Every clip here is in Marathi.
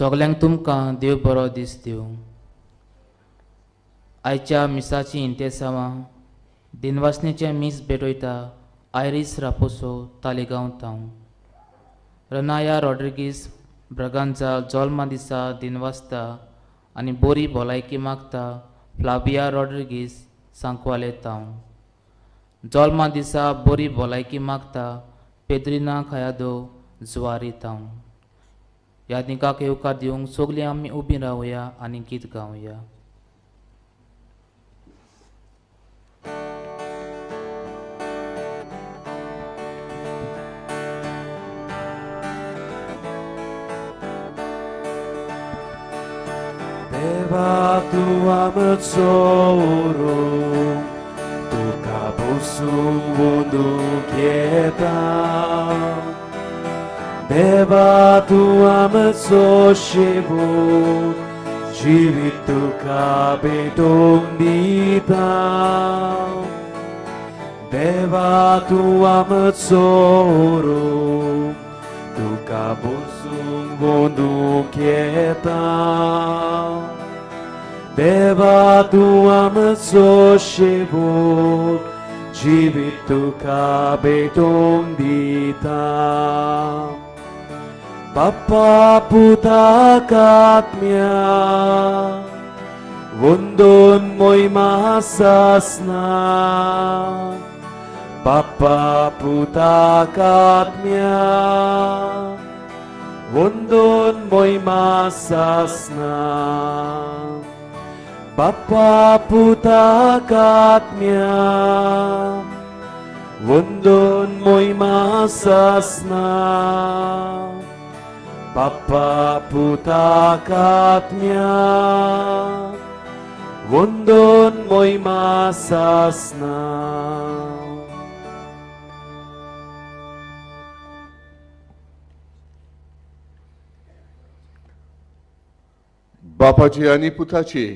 सगल्यांक तुमकां देव बरो दीस दिवं. आयच्या मिसाची इंतेसांवां दिनवासनेचें मीस भेटयता आयरीस रापोसो तालिगांव तांव. रनाया रॉड्रिगीस ब्रगांजा जल्मा दिसा दिनवासता आनी बोरी भलायकी मागता फ्लाबिया रॉड्रिगीस सांकवाले तांव. जल्मा दिसा बोरी भलायकी मागता पेद्रिना खयादो जुवारी तांव. ह्या दिकाक येवकार दिवंक सगलीं आमी उबीं रावया आनी गीत गावया Deva tua mezzoro, tu Deva tu tua mão chegou, Jivito cabeto nita. Deva tua mão ouro, Tu cabosu bondu quieta. Deva tu tua mão chegou, Jivito cabeto nita. Papa puta katmia, wundun moi masasna. Papa puta katmia, wundun moi masasna. Papa puta katmia, wundun moi masasna. बापाची आणि पुताची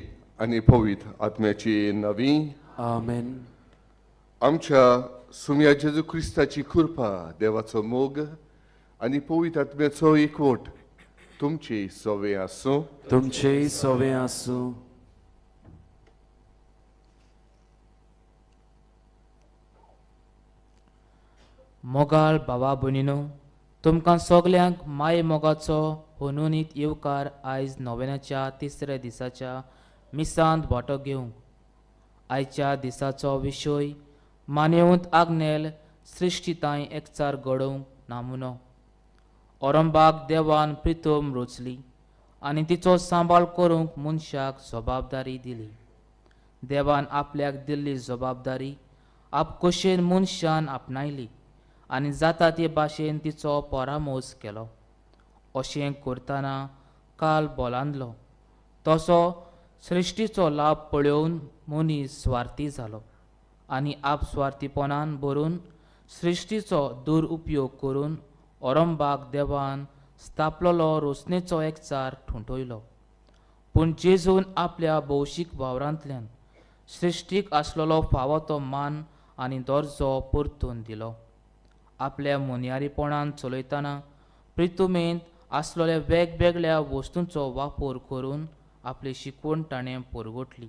आणि पवित्र आत्म्याची नवी Amen. आमच्या सुम्या जेजू क्रिस्ताची कृपा देवाचो मोग आणि पवित्र आत्म्याचो एकवट तुमची सवे आसूं तुमचे सोवे आसूं मोगाळ भावा भयणीनो तुमकां सगल्यांक माय मोगाचो होनुनीत येवकार आयज नोवेनाच्या तिसऱ्या दिसाच्या मिसांत वांटो घेवंक आयच्या दिसाचो विशय मानेवंत आग्नेल सृश्टीताय एकचार घडोवंक नामुनो. औरंबाग देवान प्रितम रोचली आनी तिचो सांबाळ करूंक मनशाक जबाबदारी दिली. देवान आपल्याक दिल्ली जबाबदारी आप कशेन मनशान आपणायली आनी जाता ते भाशेन तिचो परामोस केलो. अशें करतना काल बोलांदलो. तसो सृश्टीचो लाभ पळोवन मनीस स्वार्थी जालो आनी आपस्वार्थीपणान भरून सृश्टीचो दुरुपयोग करून औरंबाग देवान स्थापलोलो रोसणेचो एकचार ठुंठयलो. पूण जेजून आपल्या भौशीक वावरांतल्यान सृश्टीक आसलेलो फावो तो मान आनी दर्जो परतून दिलो. आपल्या मोनयारीपणान चलयतना प्रितुमेंत आसलेल्या वेगवेगळ्या वस्तूंचो वापर करून आपली शिकवण ताणें परगटली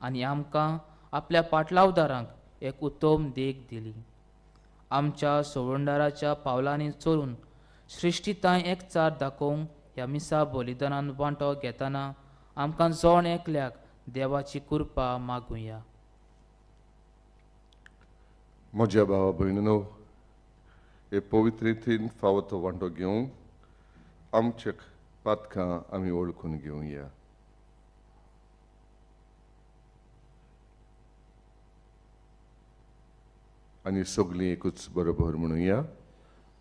आनी आमकां आपल्या पाटलावदारांक एक उत्तम देख दिली. आमच्या सवंडाराच्या पावलांनी चलून श्रिश्टीताय एकचार दाखोवंक ह्या मिसा बलिदानान वांटो घेतना आमकां जोण एकल्याक देवाची कृपा मागुया. म्हज्या भावा भयणीनो हे पवित्र रितीन फावो तो वांटो घेवंक आमच्या पातकां आमी ओळखून घेवया आनी सगळीं एकूच बरोबर म्हणुया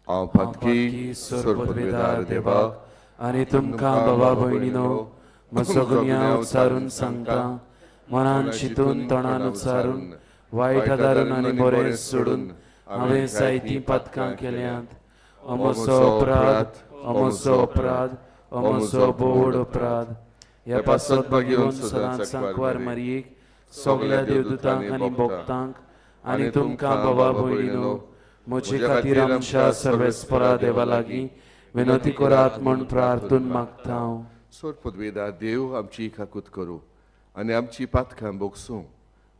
हांव पातकी सर्ववेदार देवा. आनी तुमकां बाबा भयणीनो म्हजो गुन्यांव उचारून सांगता. मनान चिंतून तोंडान उचारून. वायट आदारून आनी बरें सोडून. हांवें जायतीं पथकां केल्यांत. अमोचो अपराध. अमोचो अपराध. अमोचो बोड अपराध. ह्या पासत घेवन सदांच सांकवार मारयेक. सगल्या देवदूतांक आनी भक्तांक आनी तुमकां बाबा भयणीनो म्हजे खातीर आमच्या सर्वेस्परा देवा लागीं विनंती करात म्हण प्रार्थून मागता हांव. सोर पदवेदा देव आमची खाकूत करूं आनी आमची पातकां बोगसूं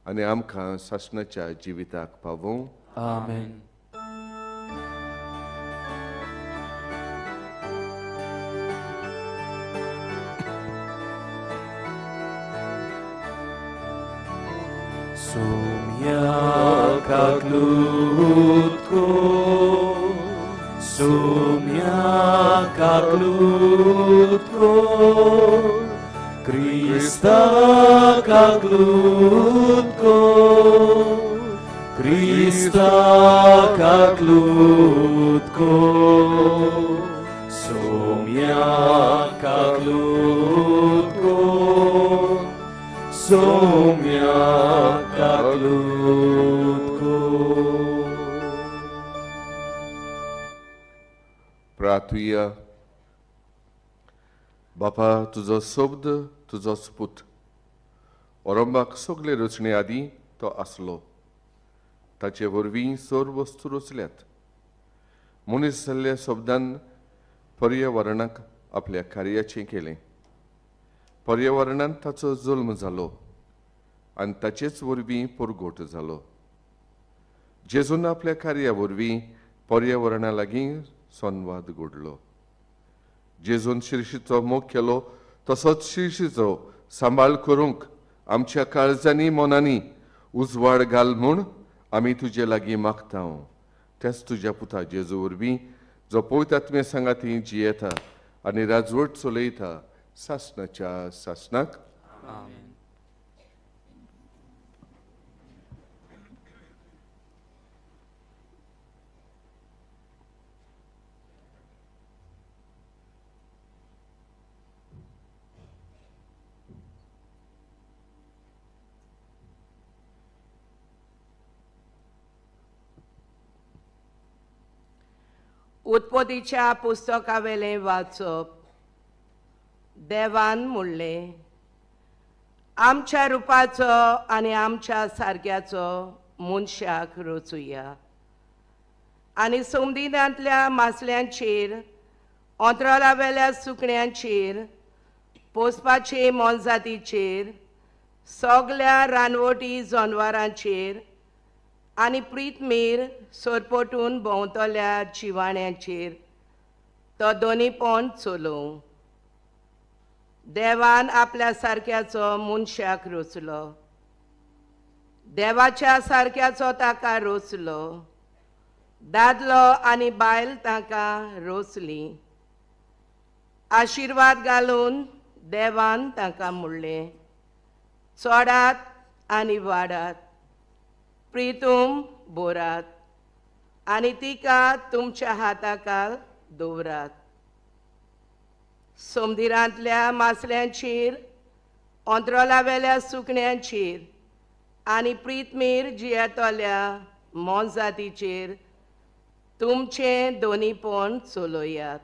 आनी आमकां सासणाच्या जिविताक पावूं. आमेन. как лютку, сумя, как лютку, Христа, как лютку, Христа, как лютку, сумя, как лютку, сумя, как лютку. प्रार्थुया बापा तुजो शब्द तुजो स्पूत ओरंबाक सगले रचणे आदीं तो आसलो ताचे वरवीं सोर वस्तू रचल्यात मनीस जाल्ल्या शब्दान पर्यावरणाक आपल्या कार्याचें केलें पर्यावरणांत ताचो जल्म जालो आनी ताचेच वरवीं परगोट जालो जेजून आपल्या कार्या वरवीं पर्यावरणा लागीं संवाद घडलो जेजून शिर्शीचो मोग केलो तसोच शिर्शीचो सांबाळ करूंक आमच्या काळजांनी मनांनी उजवाड घाल म्हूण आमी तुजे लागीं मागता तेच तुज्या पुता जेजू वरवीं जो पवित्रात्मे सांगाती जियेता आनी राजवट चलयता सासणाच्या सासनाक। उत्पत्तीच्या पुस्तकावेलें वाचप देवान म्हणलें आमच्या रुपाचो आनी आमच्या सारक्याचो मनशाक रचुया आनी समदिनांतल्या मासल्यांचेर अंतराळावेल्या सुकण्यांचेर पोसपाचे मोनजातीचेर सगल्या रानवटी जनावरांचेर आनी प्रीतमेर सोरपोटून भोंवतल्या जिवाण्याचेर. तो दोनी पोंड चलोवं देवान आपल्या सारक्याचो मनशाक रोचलो. देवाच्या सारक्याचो ताका रोचलो. दादलो आनी बायल ताका रोचली. आशिर्वाद घालून देवान ताका म्हणलें चोडात आनी वाडात. प्रितूम बोरात आनी तिका तुमच्या हाताकाल दवरात. सोमदिरांतल्या मासल्यांचीर अंतरोलावेल्या सुकण्यांचेर आनी प्रीतमेर जियेतोल्या मोनजातीचेर तुमचें दोनीपण चलोयात.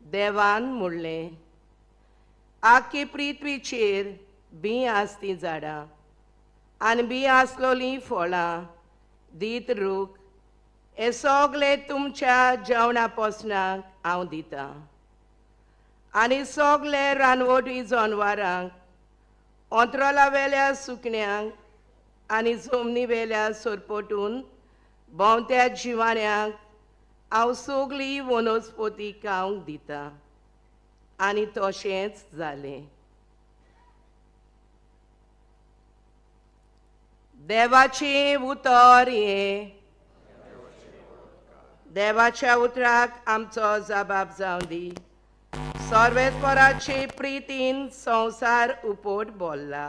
देवान म्हणलें आख्खी पृथ्वीचेर बी आसती झाडां. आनी बी आसलोलीं फळां दीत रूख हे सगळे तुमच्या जेवणा पोसणाक हांव दितां आनी सगळे रानवटी जनावरांक ओंत्रोला वेल्या सुकण्यांक आनी जमनी वेल्या सोरपोटून भोंवत्या जिवाण्यांक हांव सगळी वनस्पती खावंक दितां आनी तशेंच जालें देवाचें उतर हें देवाच्या उतराक आमचो जबाब जावं दी. सर्वेस्पराचे प्रितीन संसार उपोट बोल्ला.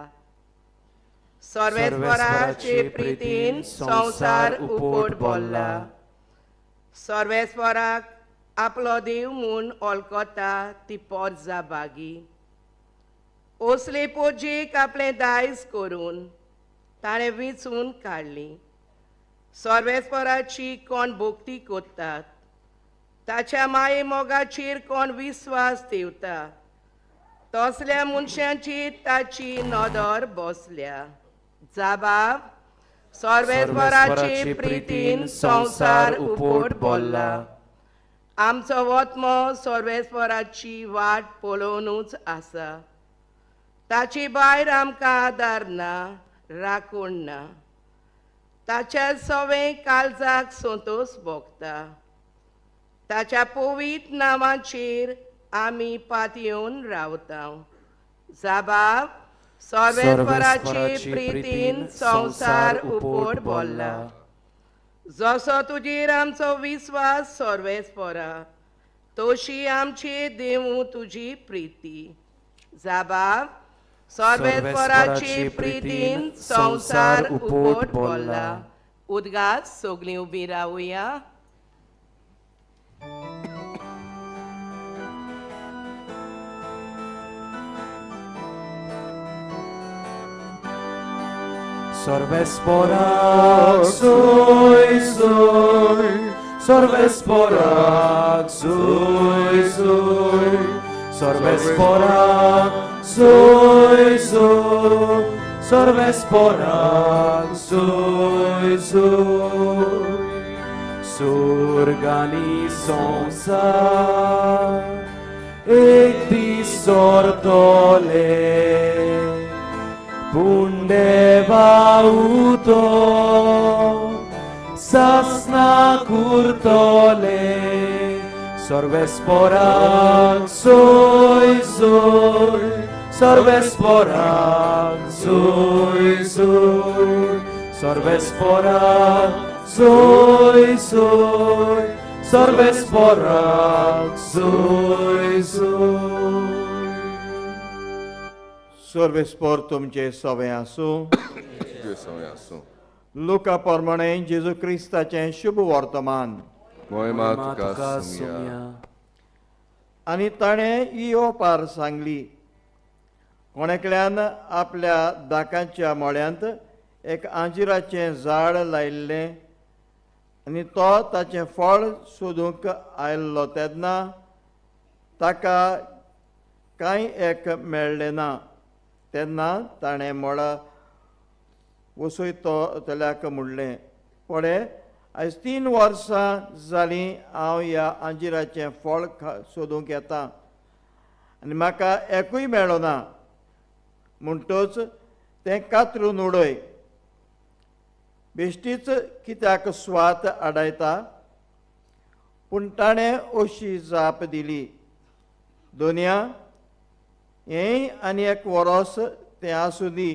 सर्वेस्पराचे प्रितीन संसार उपोट बोल्ला. सर्वेस्पराक आपलो देव म्हूण वळखता ती पोरजा बागी ओसले पोजेक आपलें दायज करून ताणें विचून काडली सर्वेस्पराची कोण भोक्ती कोत्तात ताच्या माये मोगाचेर कोण विस्वास ठेवता. तसल्या मनशांची ताची नदर बसल्या. जाबाब सर्वेस्पराचे प्रितीन संसार उपोट बोल्ला. आमचो वत्मो सोर्वेस्पराची वाट पळोवनूच आसा. ताची भायर आमकां आदार ना? राखूण ना ताच्या सवे काळजाक सोतोस भोगता. ताच्या पोवीत नांवाचेर आमी पातयेवन रावता. जाबाब सोर्वेस्पराची प्रितीन संसार उपोट बोल्ला. जसो तुजेर आमचो विस्वास सोर्वेस्परा तशी आमची देवू तुजी प्रिती. जाबाब सोर्वेस्पराची प्रितीन संसार उपोट बोल्ला उदगात सगळीं उबी रावया Sorvesporak soy soy Sorvesporak soy soy Sorvesporak soy su, sorbesporan, soy su, surganison sa, ectis sortole, punde bauto, sasna curtole, sorbesporan, soy soy Sorvesporak soy soy Sorvesporak soy soy Sorvesporak soy soy सर्वेस्पोर तुमचे सवे आसूं तुजे सवय आसूं लुका प्रमाणे जेजू क्रिस्ताचें शुभ वर्तमान मोहिमा तुका तुका सुमया सुमया आनी ताणें इयो पार सांगली कोणेकल्यान आपल्या दाकांच्या मळ्यांत एक आंजिराचें झाड लायिल्लें आनी तो ताचें फळ सोदूंक आयल्लो तेन्ना ताका कांय एक मेळ्ळें ना. तेन्ना ताणें मळां तेल्याक म्हणलें पळय आयज तीन वर्सां जालीं हांव ह्या आंजिराचें फळ खा सोदूंक येता. आनी म्हाका एकूय मेळो ना. म्हणटोच तें कातरून उडय बेश्टीच कित्याक स्वात आडायता? पूण ताणें अशी जाप दिली. दोनया हेंय आनी एक वरोस तें आसूं दी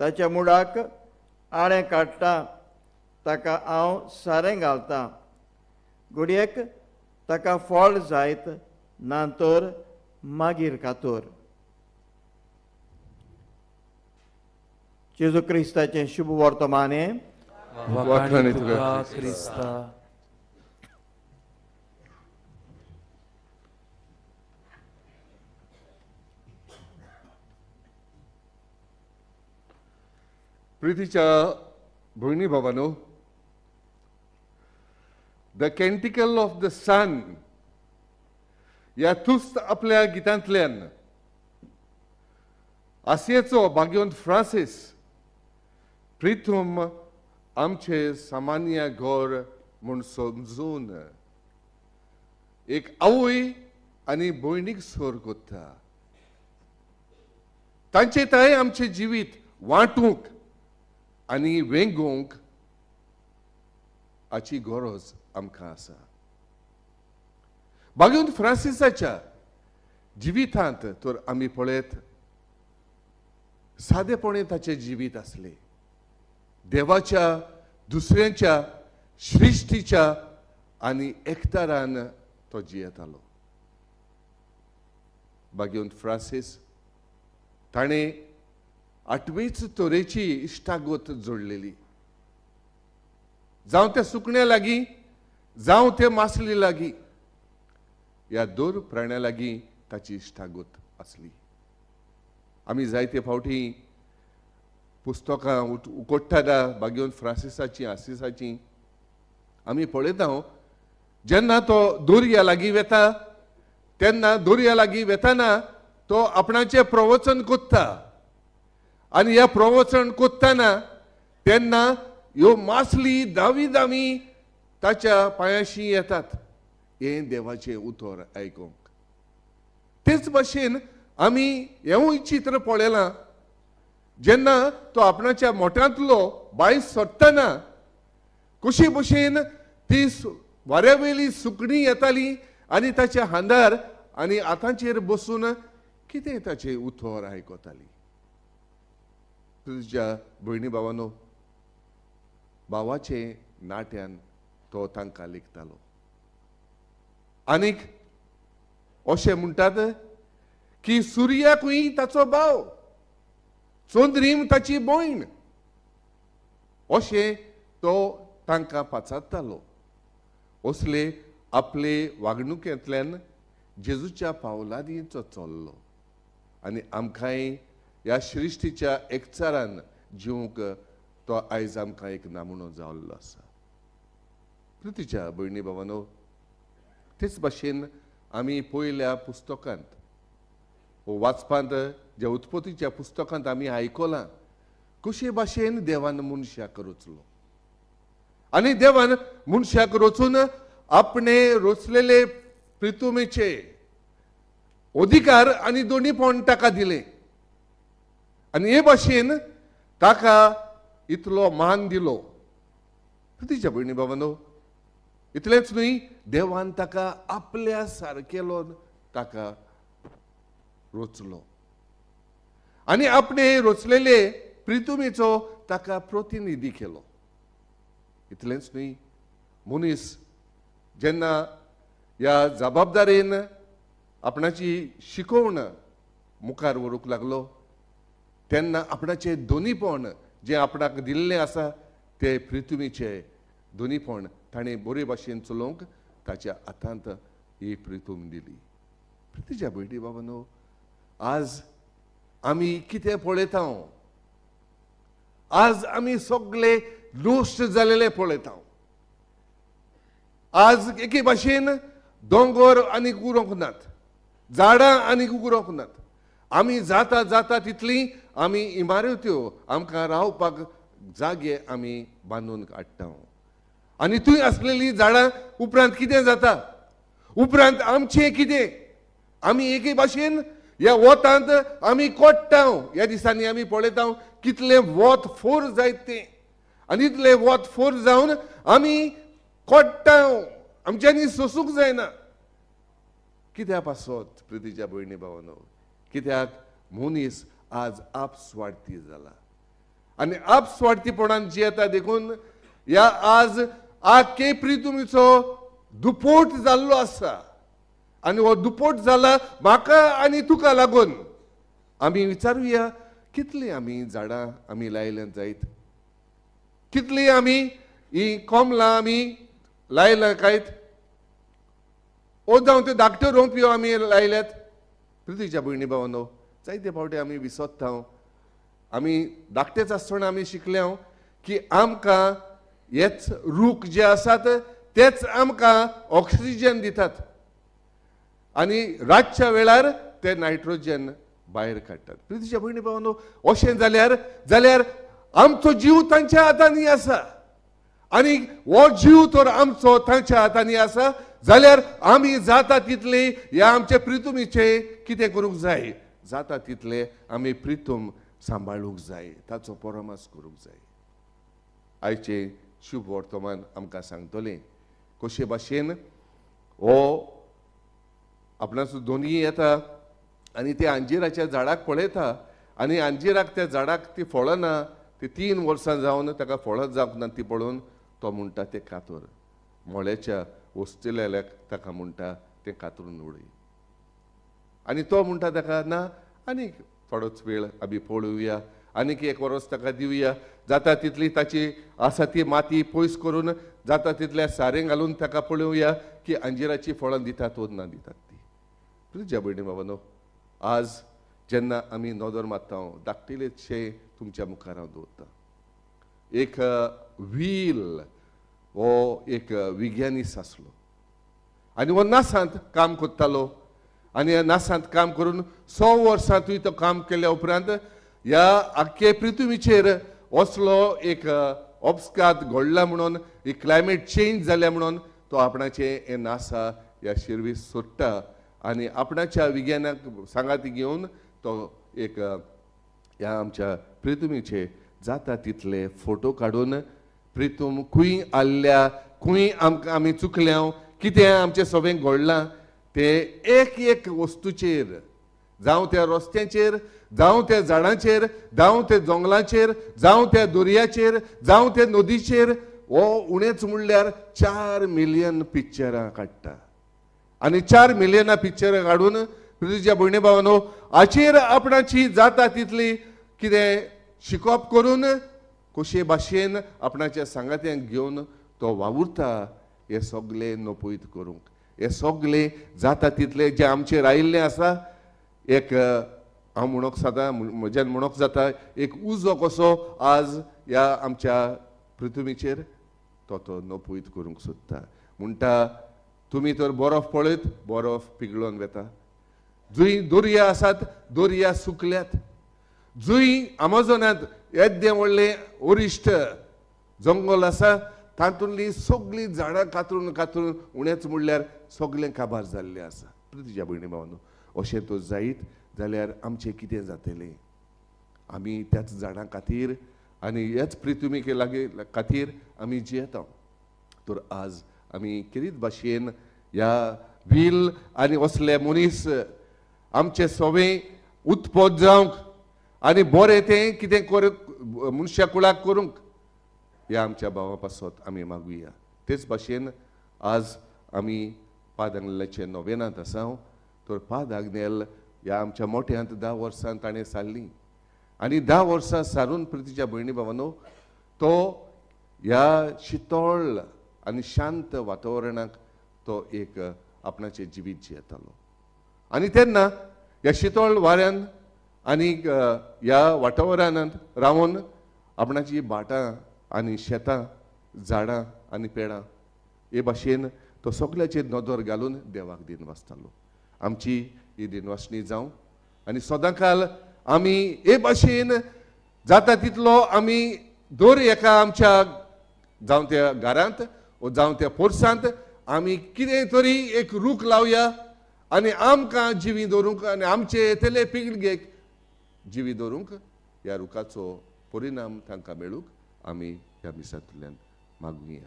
ताच्या मुडाक आळें काडटा ताका हांव सारें घालतां. घडयेक ताका फळ जायत ना तर मागीर कातोर. जेजू क्रिस्ताचें शुभ वर्तमान हें वखाणी तुका क्रिस्ता प्रितीच्या भयणी भावानो the canticle of the sun ह्या तुस्त आपल्या गितांतल्यान आसियेचो भाग्यवंत फ्रांसीस प्रिथम आमचे सामान्य घोर म्हूण समजून एक आवय आनी भयणीक सोर कोत्ता तांचे थंय आमचें जिवीत वांटूंक आनी वेंगोवंक हाची गरज आमकां आसा भाग्यवंत फ्रांसिसाच्या जिवितांत तर आमी पळयत सादेपणे ताचें जिवीत आसलें देवाच्या दुसऱ्यांच्या श्रिश्टीच्या आनी एकतारान तो जियेतालो भाग्यवंत फ्रांसीस ताणें आठवीच तोरेची इश्टागत जोडलेली. जावं त्या सुकण्या लागीं जावं ते मासली लागीं ह्या दोन प्राण्यां लागीं ताची इश्टागत आसली आमी जायते फावटी पुस्तकां उट- उकोडटाना भाग्यवंत फ्रांसिसाची आसिसाची आमी पळयता जेन्ना तो दोर्या लागीं वेता तेन्ना दोर्या लागीं वेताना तो आपणाचें प्रवचन कोत्ता आनी ह्या प्रवचन कोत्ताना तेन्ना ह्यो मासली दावी दावी ताच्या पांयाशी येतात हें देवाचें उतर आयकूंक तेच भाशेन आमी हेंवूय चित्र पळयलां जेन्ना तो आपणाच्या मोठ्यांतलो बायस सोडटना कशे भशेन ती वाऱ्यावेली सुकणी येताली आनी ताच्या हांदार आनी हातांचेर बसून कितें ताचे उतर आयकताली. तुज्या भयणी भावानो भावाचे नाट्यान तो तांकां लेखतालो. आनीक अशें म्हणटात की सुर्याकूय ताचो भाव. चोंद्रीम ताची भयण अशें तो तांकां पाचारतालो असले आपले वागणुकेंतल्यान जेजूच्या पावलादींचो चल्लो आनी आमकांय ह्या श्रिश्टीच्या एकचारान जिवंक तो आयज आमकां एक नामणो जाल्लो आसा कृतीच्या भयणी भावानो तेच भाशेन आमी पयल्या पुस्तकांत वाचपांत ज्या उत्पत्तीच्या पुस्तकांत आमी आयकलां कशे भाशेन देवान मनशाक रचलो. आनी देवान मनशाक रचून आपणे रचलेले प्रितुमेचे अधिकार आनी दोनीपण ताका दिले. आनी हे भाशेन ताका इतलो मान दिलो. तिच्या भयणी भावानो इतलेंच न्हय देवान ताका आपल्या सारकेलो ताका रोचलो. आनी आपणे रोचलेले प्रितुमेचो ताका प्रतिनिधी केलो. इतलेंच न्ही. मनीस जेन्ना ह्या जबाबदारेन आपणाची शिकवण मुखार व्हरूंक लागलो तेन्ना आपणाचे दोनीपण जे आपणाक दिल्लें आसा ते पृथ्वीचे दोनीपण ताणें बरे भाशेन चलोवंक ताच्या हातांत ही प्रितूम दिली. प्रितीच्या बाबा बाबानो आज आमी कितें पळयता आज आमी सगळे लुश्ट जालेले पळयता आज एके भाशेन दोंगर आनी उरोंक नात झाडां आनी उरोंक नात आमी जाता जाता तितली आमी इमारत्यो हो, आमकां रावपाक जागे आमी बांदून काडटा आनी थंय आसलेलीं झाडां उपरांत कितें जाता? उपरांत आमचें कितें? आमी एके भाशेन ह्या वोतांत आमी कोट्टा ह्या दिसांनी आमी पळयतां कितलें वोत फोर जायत तें. आनी इतलें वोत फोर जावन आमी कोट्टा आमच्यांनी सोसूंक जायना. कित्याक पासत प्रितीच्या भयणी भावनो? कित्याक? मनीस आज आपस्वार्थी जाला. आनी आपस्वार्थीपणान जियेता देखून ह्या आज आखे प्रितुमीचो दुपोट जाल्लो आसा. आनी हो दुपोट जाला म्हाका आनी तुका लागून. आमी विचारूया कितली आमी झाडां आमी लायल्यात जायत कितली आमी ही कोमलां आमी लायल्या कायत ओ जावं त्यो धाकट्यो रोंपयो आमी लायल्यात. प्रितीच्या भयणी भावनो जायते फावटी आमी विसोत्ता आमी धाकटेच आसतना आमी शिकल्या की आमकां हेच रूख जे आसात तेच आमकां ऑक्सिजन दितात. आनी रातच्या वेळार ते नायट्रोजन भायर काडटात प्रितीच्या भयणी भावानो अशें जाल्यार जाल्यार आमचो जीव तांच्या हातांनी आसा. आनी हो जीव तर आमचो तांच्या हातांनी आसा. जाल्यार आमी जाता तितले ह्या आमचे प्रितुमीचे कितें करूंक जाय? जाता तितले आमी प्रितूम सांबाळूंक जाय. ताचो परमास करूंक जाय. आयचे शुभ वर्तमान आमकां सांगतलें. कशे भाशेन? हो आपणास दोनी येता. आनी ते अंजिराच्या झाडाक पळयता. आनी अंजिराक त्या झाडाक ती फळां ना ती तीन वर्सां जावन ताका फळत जावंक ना ती पळोवन तो म्हणटा ते कातर. मोळ्याच्या वस्तिलेल्याक ताका म्हणटा तें कातरून उडय आनी तो म्हणटा ताका ना आनीक थोडोच वेळ आमी पळोवया आनीक एक वरस ताका दिवया. जाता तितली ताची आसा ती माती पयस करून जाता तितल्या सारें घालून ताका पळोवया की अंजिराची फळां दितात वा ना दितात. प्रिजा तुज्या भयणी बाबानो आज जेन्ना आमी नदर मारता धाकटिलेशे तुमच्या मुखार हांव दवरतां एक व्हील हो एक विज्ञानीस आसलो आनी हो नासांत काम करतालो. आनी ह्या नासांत काम करून स वर्सां तुवें तो काम केल्या उपरांत ह्या आख्खे पृथ्वीचेर असलो एक ऑब्स्कात घडला म्हणून ही क्लायमेट चेंज जाल्या म्हणून तो आपणाचें हें नासा ह्या शिरवी सोडटा आनी आपणाच्या विज्ञानाक सांगाती घेवन तो एक ह्या आमच्या प्रितुमीचे जाता तितले फोटो काडून प्रितूम खूंय आल्ल्या खूंय आमकां आमी चुकल्या कितें आमचें सगळें घडलां? ते एक एक वस्तूचेर जावं त्या रस्त्याचेर जावं त्या झाडांचेर जावं त्या जंगलाचेर जावं त्या दर्याचेर जावं त्या नदीचेर हो उणेंच म्हणल्यार चार मिलियन पिक्चरां काडटा आनी चार मिलियना पिक्चरां काडून पृथ्वीच्या भयणी भावानो हाचेर आपणाची जाता तितली कितें शिकोवप करून कशे भाशेन आपणाच्या सांगात्यांक घेवन तो वावुरता हे सगळे नपयत करूंक. हे सगळे जाता तितले जे आमचेर आयिल्लें आसा एक हांव म्हणोक सदां म्हण- म्हज्यान म्हणोक जाता एक उजो कसो आज ह्या आमच्या पृथ्वीचेर तो तो नपयत करूंक सोदता. म्हणटा तुमी तर बरफ पळयत बरफ पिगळोन घेता. जुंय दर्या आसात दर्या सुकल्यात. जुंय अमेझॉनांत येद्दें व्हडलें ओरिश्ट जंगल आसा तातूंतलीं सगळीं झाडां कातरून कातरून उणेंच म्हणल्यार सगळें काबार जाल्लें आसा तुज्या भयणी भावानो अशें तो जायत जाल्यार आमचें कितें जातलें? आमी त्याच झाडां खातीर आनी ह्याच पृथ्वीके लागी खातीर आमी जियेता तर आज आमी किरीत भाशेन ह्या व्हील आनी असले मनीस आमचे सगळें उत्पत जावंक आनी बरें तें कितें कर मनशा कुळाक करूंक. ह्या आमच्या भावा पासत आमी मागुया. तेच भाशेन आज आमी पाद नोवेनांत आसा तर पाद ह्या आमच्या मोठ्यांत धा वर्सां ताणें सारली. आनी धा वर्सां सारून प्रतिच्या भयणी भावानो तो ह्या शितोळ आनी शांत वातावरणाक तो एक आपणाचें जिवीत जियेतालो आनी तेन्ना ह्या शितोळ वाऱ्यान आनी ह्या वातावरणांत रावून आपणाची भाटां आनी शेतां झाडां आनी पेडां हे भाशेन तो सगल्याचेर नदर घालून देवाक दिन वाचतालो आमची ही दिनवासणी जावं आनी सदां काल आमी हे भाशेन जाता तितलो आमी दर एका आमच्या जावं त्या घरांत जावं त्या पोरसांत आमी कितें तरी एक रूख लावया आनी आमकां जिवी दवरूंक आनी आमचे येतले पिळगेक जिवी दवरूंक ह्या रुखाचो परिणाम तांकां मेळूंक आमी ह्या मिसांतल्यान मागुया.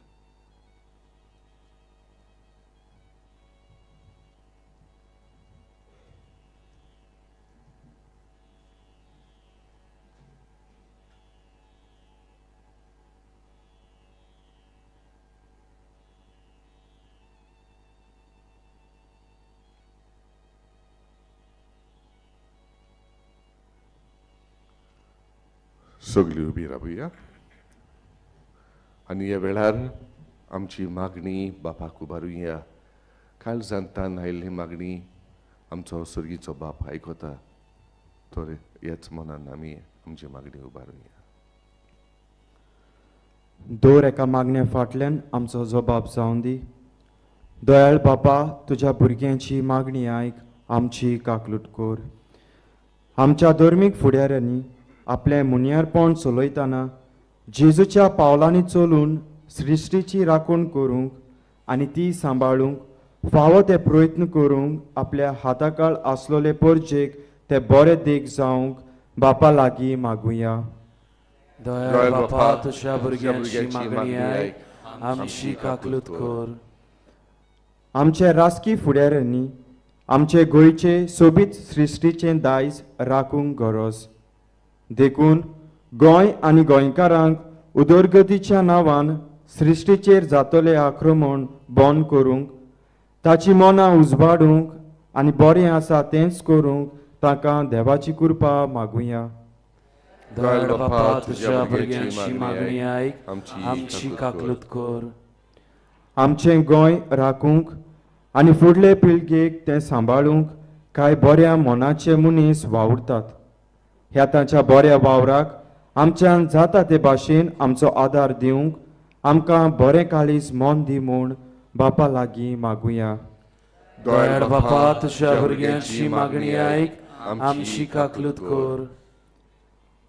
सगळी उबी रावया आनी ह्या वेळार आमची मागणी बापाक उबारुया काल जाणतान आयिल्ली मागणी आमचो सुर्गीचो बाप आयकता तर ह्याच मनान आमी आमची मागणी उबारुया दोर एका मागण्या फाटल्यान आमचो जबाब जावन दी दयाळ बापा तुज्या भुरग्यांची मागणी आयक आमची काकलूट कोर. आमच्या धर्मीक फुडाऱ्यांनी आपलें मुनियारपण चलयतना जेजूच्या पावलांनी चलून सृश्टीची राखण करूंक आनी ती सांबाळूंक फावो ते प्रयत्न करूंक आपल्या हाताकाळ आसलोले परजेक ते बरे देख जावंक बापा लागीं मागुया. दयाळ बापा तुझ्या भुरग्यांची मागणी आयक आमची काकलूत कर आमचे राजकी फुडाऱ्यांनी आमचे गोंयचे सोबीत सृश्टीचें दायज राखूंक गरज. देखून गोंय आनी गोंयकारांक उदरगतीच्या नांवान सृश्टीचेर जातले आक्रमण बंद करूंक ताची मनां उजवाडूंक आनी बरें आसा तेंच करूंक ताका देवाची कृपा मागुया. बापा तुझ्या भुरग्यांची मागणी आयक आमची काकलूत कर. आमचें गोंय राखूंक आनी फुडले पिळगेक तें सांबाळूंक कांय बऱ्या मनाचे मनीस वावुरतात. ह्या तांच्या बऱ्या वावराक आमच्यान जाता ते भाशेन आमचो आदार दिवंक आमकां बरें काळीज मोन दी म्हूण बापा लागीं मागुया. दयाळ बापा तुझ्या भुरग्यांची मागणी आयक आमची काकलूत कर.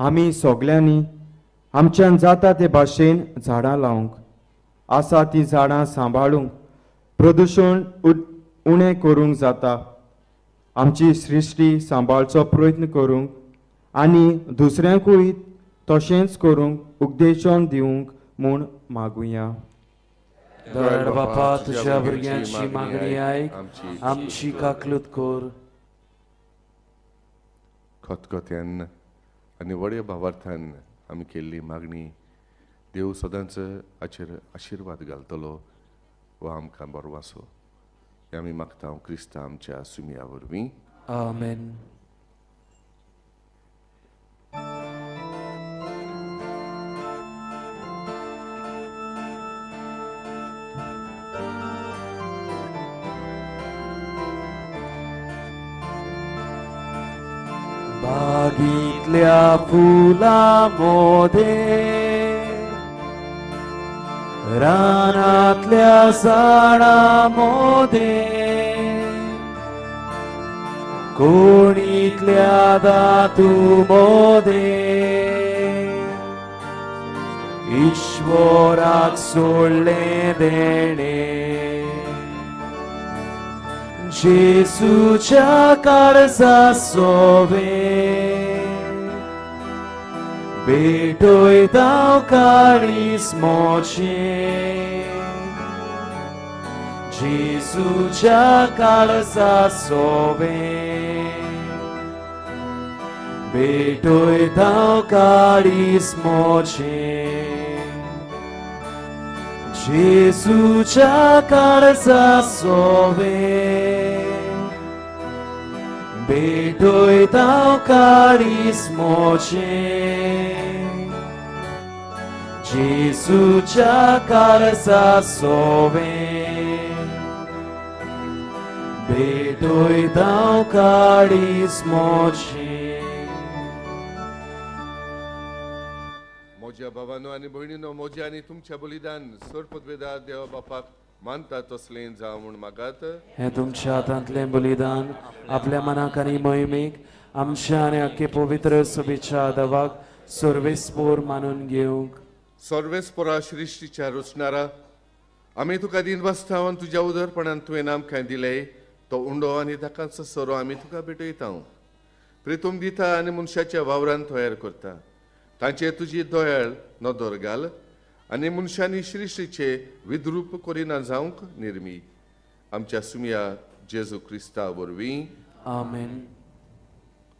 आमी सगल्यांनी आमच्यान जाता ते भाशेन झाडां लावंक आसा ती झाडां सांबाळूंक प्रदुशण उणें करूंक जाता. आमची सृश्टी सांबाळचो प्रयत्न करूंक आनी दुसऱ्यांकूय तशेंच करूंक उपदेशोन दिवंक म्हूण मागुया. दयाळ बापा तुझ्या भुरग्यांची मागणी आयक आमची काकलूत कोर. खतखत्यान आनी व्हड्या भावार्थान आमी केल्ली मागणी. देव सदांच हाचेर आशिर्वाद घालतलो वा आमकां बरो आसो हें आमी मागता हांव क्रिस्तांव आमच्या सुमिया वरवीं आमेन. बागीतल्या फुलांमध्ये रानातल्या झाडांमध्ये कोणीतल्या धातू मध्ये ईश्वराक सोडले देणे जेसूच्या काळजा सोवे by doj dał karismo cień. Jezu czekal za sobą, by doj dał karismo cień. Jezu czekal za sobą, by doj. जेसूच्या काळजा सोवे भेटोय दाव काळीस मोचे म्हज्या भावानो आनी भयणीनो म्हजें आनी तुमचें बलिदान सर पदवेदार देवा बापाक मानता तसलें जावं म्हूण मागात हे तुमच्या हातांतलें बलिदान आपल्या मनाक आनी मोहिमेक आमच्या आनी अख्खे पवित्र सभेच्या दवाक सर्वेस्पोर मानून घेवंक सर्वेस्परा सृश्टीच्या रचणारा आमी तुका दिन बसतावन तुज्या उदरपणान तुवें आमकां दिलें तो उंडो आनी ताकाचो सोरो आमी तुका भेटयता प्रितूम दिता आनी मनशाच्या वावरान तयार करता. तांचे तुजी दोयाळ नदर घाल आनी मनशांनी सृश्टीचे विद्रूप करिना जावंक निर्मी. आमच्या सुमया जेजू क्रिस्ता वरवीं. आमेन.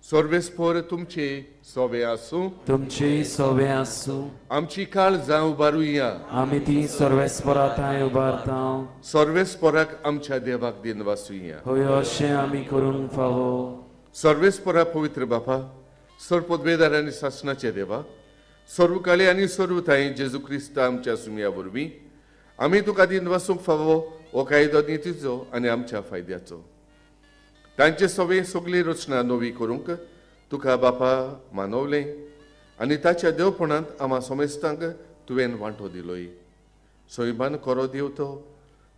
सर्वेस्पोर तुमचे सोबे आसूं। तुमची सोवे आसूं। आमची काळ जावं उबारुया आमी ती सर्वेस्परा थंय उबारता सर्वेस्पराक आमच्या देवाक दिन वासुया होय अशें आमी करूंक फावो सर्वेस्परा पवित्र बापा सर्व पदवेदार आनी शासनाचे देवा सर्व काळे आनी सर्व थंय जेजू क्रिस्त आमच्या सुमिया वरवीं आमी तुका दिन वासूंक फावो हो कायदो नितीचो आनी आमच्या फायद्याचो। तांचे सवे सगळी रचना नवी करूंक तुका बापा मानवलें आनी ताच्या देवपणांत आम्हा समेस्तांक तुवें वांटो दिलोय. सैमान करो देव तो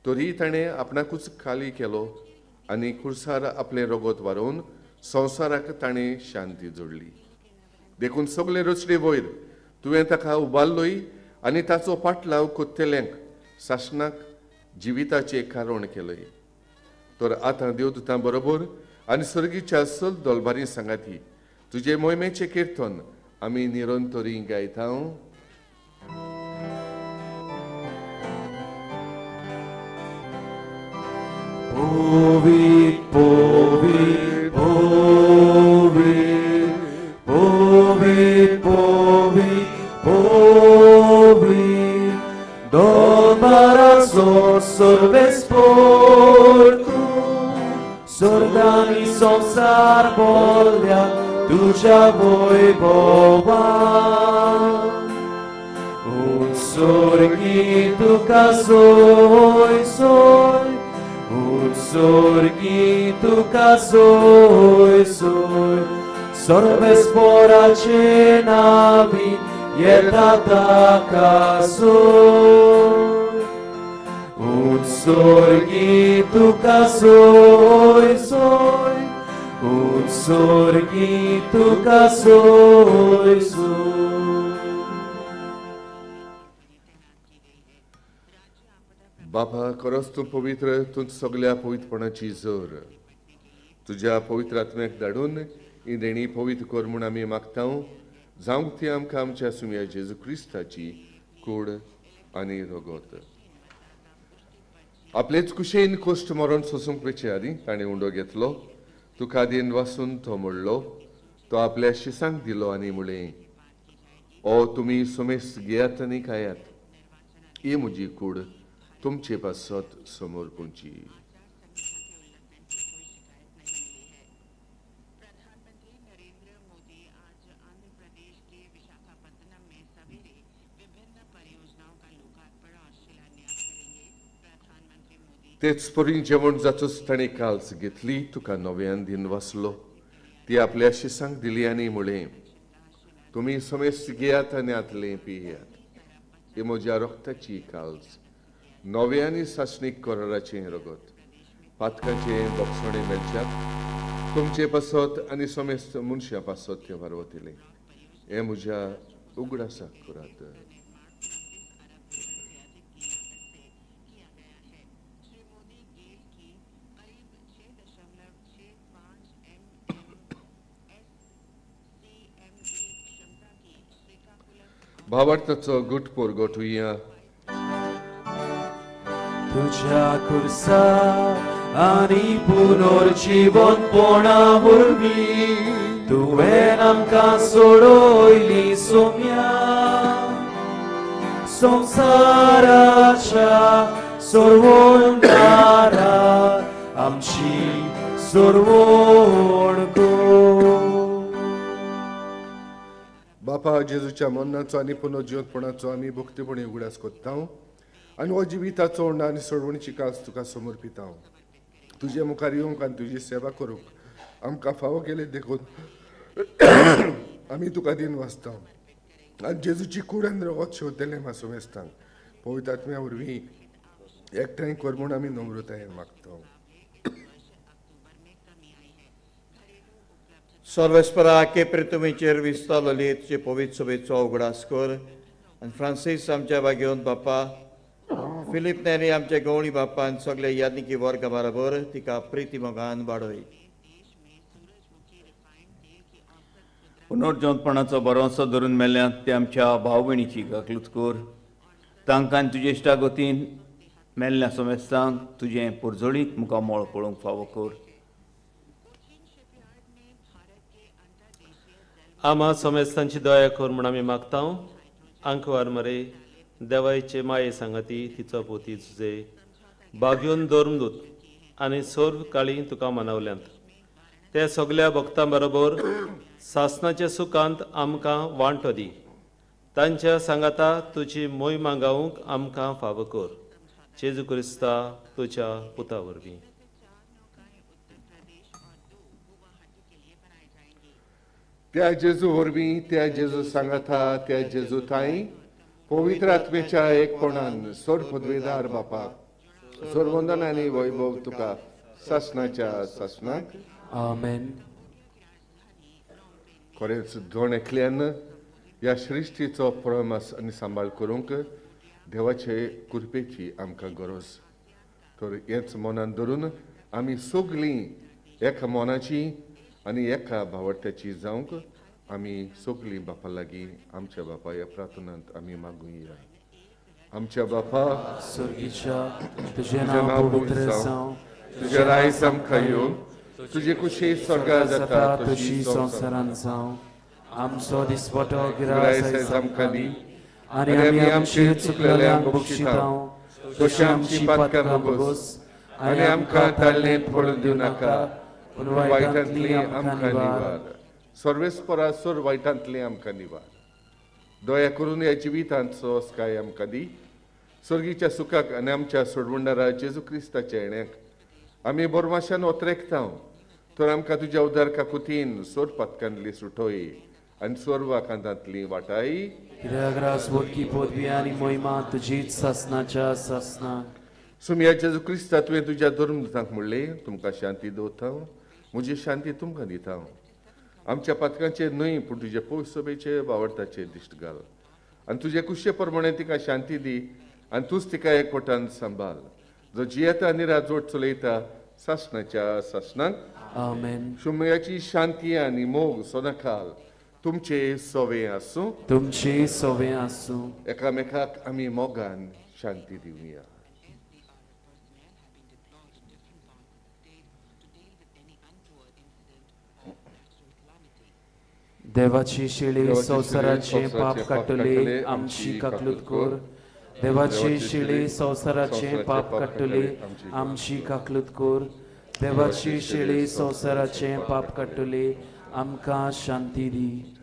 तरी ताणें आपणाकूच खाली केलो आनी खुर्सार आपले रगत वारोवन संवसाराक ताणें शांती जोडली. देखून सगळे रचणे वयर तुवें ताका उबारलोय आनी ताचो पाटलाव कोत्तेल्यांक शासनाक जिविताचें कारण केलंय. तर आतां देवदूतां बरोबर आनी सर्गीच्या सल दोलबारी सांगाती तुजे मोहिमेचें किर्तन आमी निरंतरी गायता Povit, povit, povit, povit, povit, povit, Domara so sorbe sportu, Sordani संसार बोलल्या तुझ्या वैभवान Utsorgi tuka soy soy Utsorgi tuka soy soy Sorbes porace navi Jeta taka soy Utsorgi tuka soy soy Utsorgi tuka soy soy बापा खरोच तूं पवित्र तूं सगल्या पवित्रपणाची जोर तुज्या पवित्र आत्म्याक धाडून ही देणी पवित्र कर म्हूण आमी मागता जावंक ती आमकां आमच्या सुमया जेजू क्रिस्ताची कूड आनी रगत आपलेच कुशेन कोश्ट मरण सोसूंक पेचे आदी ताणें उंडो घेतलो तुका दिन वसून तो म्हणलो तो आपल्या शिसांक दिलो आनी म्हळें ओ तुमी सुमेस घेयात आनी खायात ही म्हजी कूड तुमचे पासत समोर पोंची. तेच परीन जेवण जाचोच ताणें काल्स घेतली तुका नव्यान दिन वाचलो ती आपल्या शिसांक दिली आनी म्हळें तुमी समेस्त घेयात आनी आतलें पियात ही म्हज्या रक्ताची काल्स नव्यानी सासणीक कराराचें रगत पातकाचें बोगसणें मेळच्यात तुमचे पासत आनी समेस्त मनशां पासत ते वारवतिले हें म्हज्या उगडासाक करात भावार्थाचो गुटपूर गोठुया तुझ्या कुर्सा आणि पुनर्जीवनपणा वरवीं तुवें आमकां सोडोयली सोम्या। संसाराच्या सोडवण आमची सोडवण बापा जेजूच्या मरणाचो आनी पुनर्जीवनपणाचो आमी भक्तीपणी उगडास कोत्ता आनी हो जिविताचो ओंडा आनी सोडवणीची कास तुका समर्पिता तुजे मुखार येवंक आनी तुजी सेवा करूंक आमकां फावो केले देखून आमी तुका दिन वाचता आनी जेजूची कूड वच रगत शेवतलें मासो मेस्तांक पवित्र वरवीं एकठांय कर म्हूण आमी नम्रतायेन मागता सर्वेस्परा के प्रितुमीचेर विस्ता ललितचे पवित्र सभेचो उगडास कर आनी फ्रांसीस आमच्या बागेवन बापा फिलीप नेरी आमच्या गवळी बापान सगळे यादनिकी वर्गा बराबर तिका प्रिती मोगान वाडय पुनर्जवणपणाचो भरोसो धरून मेल्यात ते आमच्या भाव भयणीची गाकलूत कर तांकां तुजे तुजे इश्टागतीन मेल्ल्या समेस्तांक तुजें पुरजळीत मुखार पळोवंक फावो कर आमा समेस्तांची दया कर म्हूण आमी मागता आंकवार मरे देवायचे माये सांगाती तिचो पोती तुजे बागयोन दोरमदूत आनी सोर्व काळी तुका मनावल्यांत. ते सगल्या भक्तां बरोबर सासनाच्या सुखांत आमकां वांटो दी. तांच्या सांगाता तुजी मोय मागावूंक आमकां फावो कर. जेजू क्रिस्ता तुज्या पुता वरवीं त्या जेजू वरवीं त्या जेजू सांगाता त्या जेजू ताई पवित्र आत्मेच्या एकपणान सोड पदवेदार बापाक सोरवंदन आनी वैभव तुका. सासणाच्या सासणाक आमेन खरेंच दोन एकल्यान ह्या सृश्टीचो प्रमास आनी सांबाळ करूंक देवाचे कृपेची आमकां गरज. तर हेच मनान धरून आमी सगलीं एका मनाची आनी एका भावार्थ्याची जावंक आमी सगलीं बापा लागीं आमच्या बापा ह्या प्रार्थनांत आमी मागुया आमच्या बापा स्वर्गीच्या तुझें तुजें नांव नांव पवित्र पवित्र जावं तुजें रायस आमकां येवं तुजे कुशी स्वर्गा जाता जावं आमचो दिसपटो गिरास गिरायस आयज आमकां दी आनी आमी आमची चुकलेल्यांक बक्षितांव तशी आमची पातकां बगोस आनी आमकां ताल्लें पडून दिवं नाका पूण वायटांतली आमकां निवार सर्वेस्परा सोर वायटांतली आमकां निवार दया करून ह्या जिवितांचो काय आमकां दी सर्गीच्या सुखाक आनी आमच्या सोडवणारा जेजू क्रिस्ताच्या येण्याक आमी बोरमाशान ओतरेकता तर आमकां तुज्या उदार काकुतीन सोर पातकांतली सुटोय आनी सोर वाकांतांतली वाटाय कित्याक बोडकी पोदवी आनी मोहिमा तुजीच सासनाच्या सासनाक सुमया जेजू क्रिस्ता तुवें तुज्या धर्मदूतांक म्हणलें तुमकां शांती दवरता म्हजी शांती तुमकां दिता आमच्या पातकांचेर न्हय पूण तुजे पवित्र सभेचे वावरताचेर दिश्ट घाल आनी तुजे कुशे प्रमाणे तिका शांती दी आनी तूंच तिका एकवटान सांबाळ जो जियेता आनी राजवट चलयता सासणाच्या सासणांक शुमयाची शांती आनी मोग सदांकाल तुमचे सोवे आसूं। तुमची सोवे आसूं। एकामेकाक आमी मोगान शांती दिवया देवाची शिळी शिडी पाप काडटले, आमची आमची काकलूत काकलूत कोर. कोर. देवाची संवसाराचे संवसाराचे पाप काडटले, आमची आमची काकलूत कोर. देवाची शिडी संवसाराचे पाप काडटले आमकां शांती दी.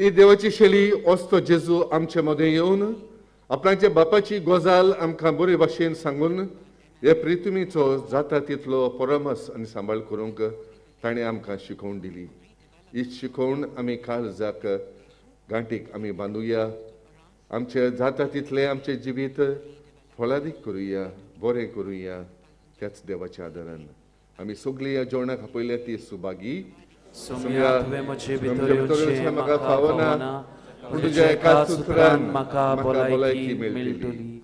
ही देवाची शैली असतो जेजू आमचे मदें येवन आपणाचे बापाची गजाल आमकां बरे भाशेन सांगून हे प्रिथमीचो जाता तितलो परमस आनी सांबाळ करूंक ताणें आमकां शिकोवन दिली ही शिकोवन आमी काळजाक गांठीक आमी बांदुया आमचे जाता तितले आमचे जिवीत फळादीक करुया बरें करुया त्याच देवाच्या आदारान आमी सगळीं ह्या जेवणाक आपयल्या ती सुमिया तुम्हें मुझे भी तो रोचे मकाबोना मुझे कसूतरन मकाबोलाई की मिल्टुली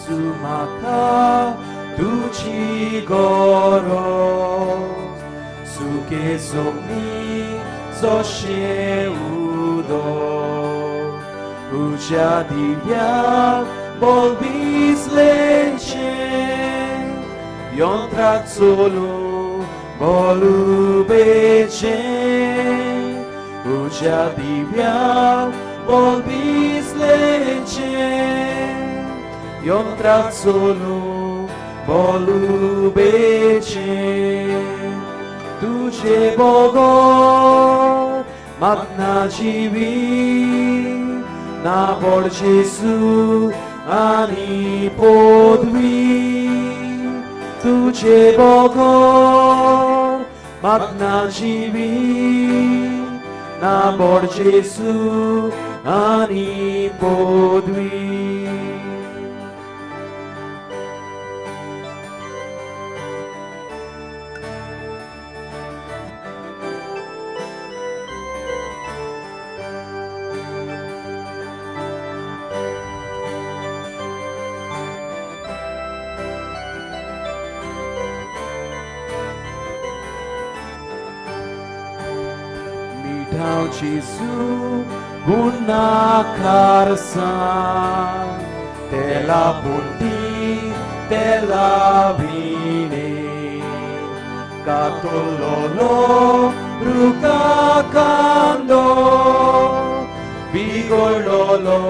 सुभागी सुमया तुवें म्हजे तुमचे भितर भितर येवचें येवचें म्हाका फावना पूण तुज्या एकाच सुत्रान म्हाका भलायकी मेळटली. मेळटली Jesu म्हाका तुजी गरज सुखे सोमी जशें उदक तुज्या दिव्याक बोल भिजलेचें यंत्राक चोलू बोल उबेचें तुज्या दिव्याक बोल भिजलेचें Io tra solo polubece Duce Bogo Magna civi Na por Gesù Ani tu Duce Bogo Magna civi Na por Gesù Ani podvi una carsa te la punti te la vine. Catololo rucacando vigololo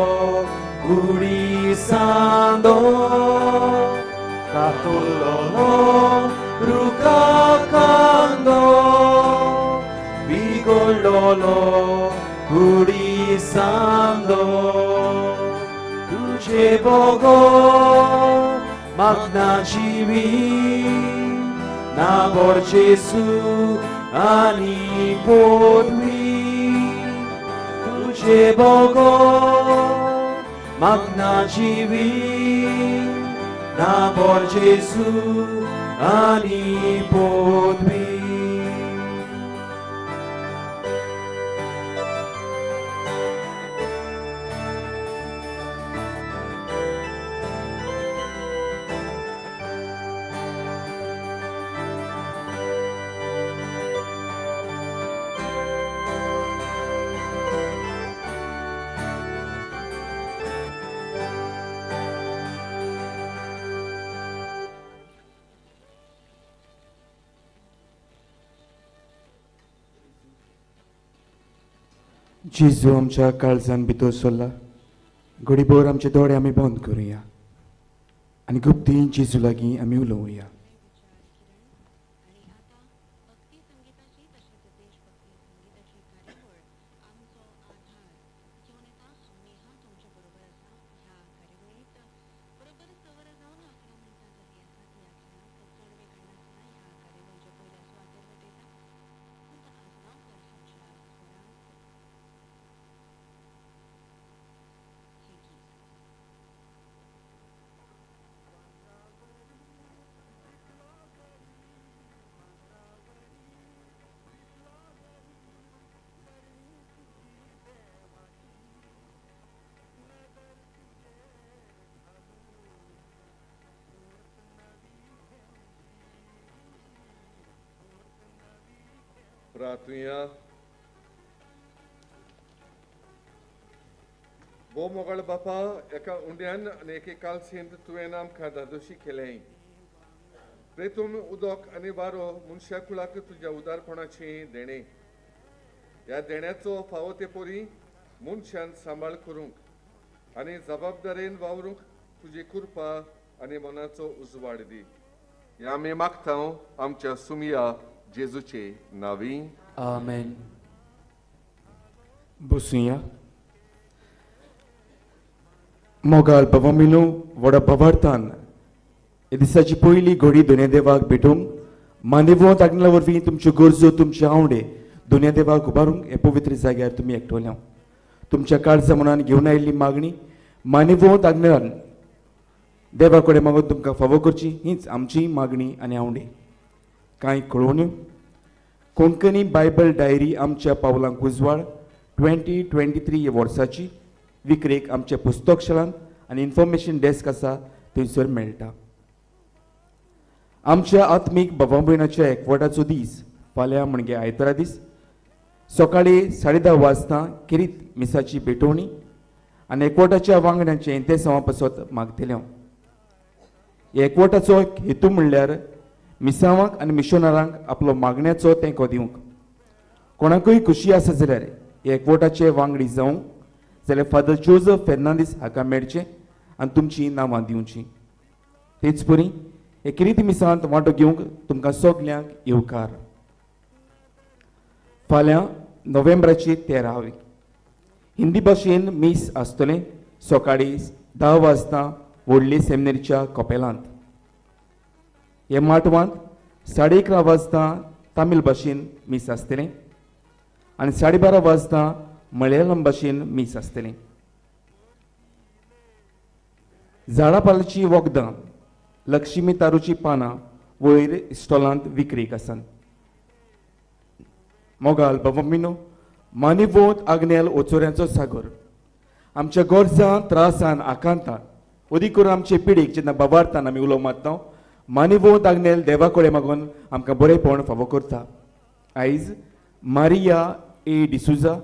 gurisando catololo rucacando vigololo sa mnou. Duše Bogo, magnačivý, na borčesu ani podví. Duše Bogo, magnačivý, na borčesu ani podví. जेजू आमच्या काळजान भितर सरला घडीभर आमचे दोळे आमी बंद करुया. आनी गुप्ती जेजू लागीं आमी उलोवया. प्रार्थुया बो मोगळ बापा एका उंड्यान आनी एके कालसेंत तुवें आमकां धादोशी केलें प्रेतूम उदक आनी वारो मनशा कुळाक तुज्या उदारपणाचें देणें ह्या देण्याचो फावो ते पोरी मनशान सांबाळ करूंक आनी जबाबदारेन वावरूंक तुजी कृपा आनी मनाचो उजवाड दी ह्या आमी मागता आमच्या सुमिया जेजूचे नावी आमेन बसूया मोगाल बाबा मिनू व्हडा बवार्थान हे दिसाची पयली घडी दुनिया देवाक भेटूंक मानेवोंत आग्नेला वरवीं तुमच्यो गरजो तुमचे आवडे दुनिया देवाक उबारूंक हे पवित्र जाग्यार तुमी एकठवल्या तुमच्या काळजा मनान घेवन आयिल्ली मागणी मानेवोंत आग्नेलान देवा कडेन मागून तुमकां फावो करची हीच आमची मागणी आनी आवडी कांय कळोवण्यो कोंकणी बायबल डायरी आमच्या पावलांक उजवाड. ट्वेंटी ट्वेंटी थ्री ह्या वर्साची विक्रेक आमच्या पुस्तकशालांत आनी इन्फॉर्मेशन डेस्क आसा थंयसर मेळटा. आमच्या आत्मीक भावा भयणाच्या एकवटाचो दीस फाल्यां म्हणजे आयतारा दीस. सकाळी साडे धा वाजता किरीत मिसाची भेटवणी आनी एकवटाच्या वांगड्यांचें ते समापसत मागतले हांव. एकवटाचो हेतू म्हणल्यार मिसावांक आनी मिशनरांक आपलो मागण्याचो तेंको दिवंक. कोणाकूय खुशी आसा जाल्यार एकवटाचे वांगडी जावंक जाल्यार फादर जोजफ फेर्नांदीस हाका मेळचें आनी तुमची नांवां दिवचीं. तेच परी हे किरीत मिसांत वांटो घेवंक तुमकां सगल्यांक येवकार. फाल्यां नोव्हेंबराची तेरावी. हिंदी भाशेन मीस आसतलें सकाळी धा वाजता व्हडले सेमिनरीच्या कपेलांत. हे माटवांत साडे इकरा वाजता तामील भाशेन मीस आसतलें आनी साडे बारा वाजता मलयाळम भाशेन मीस आसतलें झाडां पालची वखदां लक्ष्मी तारूची पानां वयर स्टॉलांत विक्रेक आसात मोगाल बाबमिनो मानिवोत आग्नेल ओचोऱ्यांचो सागर आमच्या गोरजां त्रासान आकांतान ओदी करून आमचे पिडीक जेन्ना बाबार्थान आमी उलोव मारता मानिवोत आग्नेल देवा कडेन मागून आमकां बरेपण फावो करता. आयज मारिया ए डिसुजा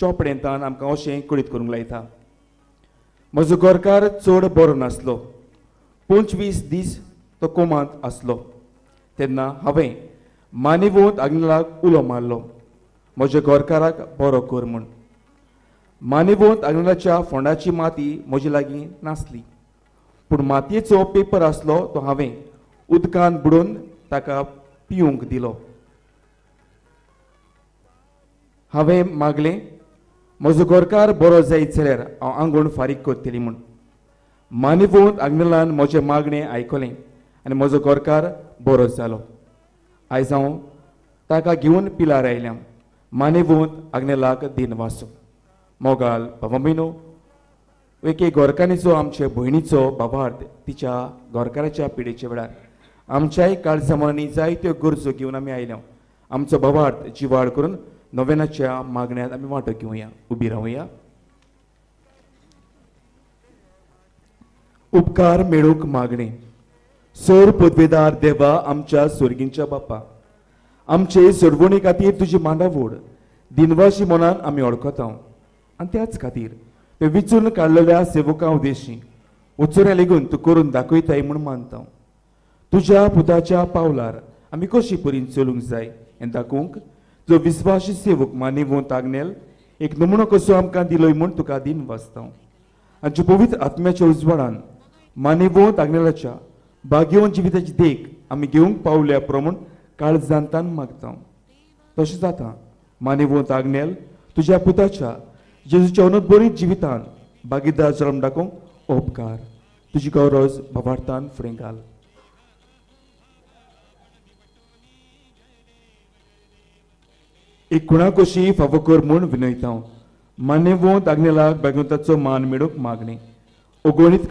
चोपडेंतान आमकां अशें कळीत करूंक लायता. म्हजो गोरकार चड बरो नासलो. पंचवीस दीस तो कोमांत आसलो. तेन्ना हांवें मानिवोंत आग्नेलाक उलो मारलो. म्हज्या गोरकाराक बरो कर म्हूण. मानिवोंत आग्नेलाच्या फोंडाची माती म्हजे लागीं नासली. पूण मातयेचो पेपर आसलो तो हांवें उदकांत बुडोवन ताका पिवंक दिलो हांवें मागलें म्हजो गोरकार बरो जायत जाल्यार हांव आंगवण फारीक करतली म्हूण मानिवोत आग्नेलान म्हजें मागणें आयकलें आनी म्हजो गोरकार बरो जालो आयज हांव ताका घेवन पिलार आयल्या मानिवोत आग्नेलाक दिन वासो मोगाल भवमिनो एके गोरकानीचो आमचे भयणीचो बाबार्थ तिच्या गोरकाराच्या पिडेच्या वेळार आमच्याय काळसमानी जायत्यो गरजो घेवन आमी आयल्या आमचो बाबार्थ जिवाड करून नव्यानाच्या मागण्यांत आमी वांटो घेवया उबी रावया उपकार मेळूंक मागणे. सोर पदवेदार देवा आमच्या स्वर्गींच्या बापा आमचे सोडवणे खातीर तुजी मांडावड दिनवाशी मनान आमी ओळखता आनी त्याच खातीर ते विचून काडलेल्या सेवकां उदेशी वचून लेगून तूं करून दाखयताय म्हूण मानता तुज्या पुताच्या पावलार आमी कशी परीन चलूंक जाय? हें दाखोवंक जो विस्वासी सेवक मानिवोंत आग्नेल एक नमुनो कसो आमकां दिलोय म्हूण तुका दिन वाचतां आमच्या पवित्र आत्म्याच्या उजवाडान मानेवंत आग्नेलाच्या भाग्यवंत जिविताची देख आमी घेवंक पावल्या प्रमाण काळ जाणतान मागता तशें जाता मानेवंत आग्नेल तुज्या पुताच्या जेजूच्या अनोदबरीत जिवितान भागीदार जल्म दाखोवंक उपकार तुजी गौरव भवार्थान फुडें घाल. एक कुणा कशी फावो कर म्हूण विनयता मान्यवंत आग्नेलाक भागवंताचो मान मेळूंक मागणी. ओगोणीत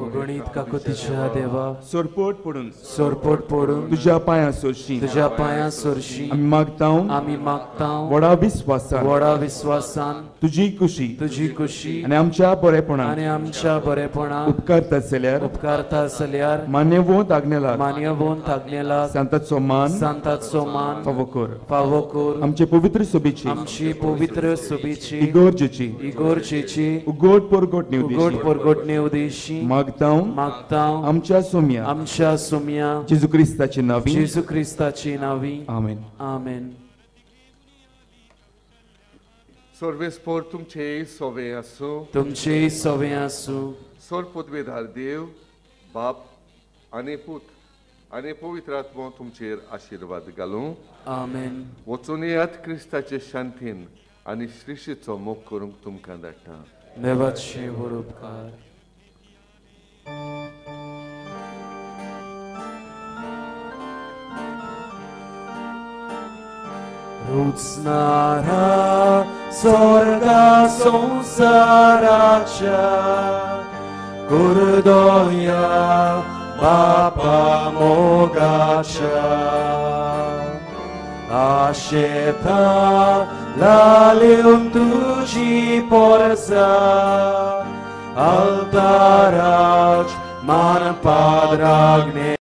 काकुतीच्या देवा गणित काकुतीच्या देवा. सोरपोट पडून. सोरपोट पडून. तुज्या पांयां सोशी तुझ्या पांयां सोरशी आमी मागता आमी मागता व्हडा विस्वासान व्हडा विश्वासान. तुजी खुशी. तुजी खुशी. आनी आमच्या बरेपणान. आनी आमच्या बरेपणान. उपकारता जाल्यार उपकारता आसल्यार मान्यवंत आग्नेलाक मान्यवंत आग्नेला सांताचो मान सांताचो मान फावो कर फावो कर आमचे पवित्र सोबीची आमची पवित्र सुबीची इगोर्जेची. इगोर्जेची. उगोट पोरगोट उगोट निवडी परगोटणे उदेशी मागता मागता आमच्या सोम्या आमच्या सुम्या जेजू क्रिस्ताची नावी जेजू क्रिस्ताची नावी आमेन आमेन सर्वेस्पोर तुमचे सोवे आसूं तुमचे सवे आसूं सोर पदवेधार देव बाप आनी पूत आनी पवित्र आत्मो तुमचेर आशिर्वाद घालूं आमेन वचून येयात क्रिस्ताचे शांतीन आनी श्रीशीचो मोग करूंक तुमकां धाडटा देवाचे उपकार Nutsnara sorga samsaracha Kurdoya bapa mogacha Aștepta la leuntuji porza. Altaraj, man padragne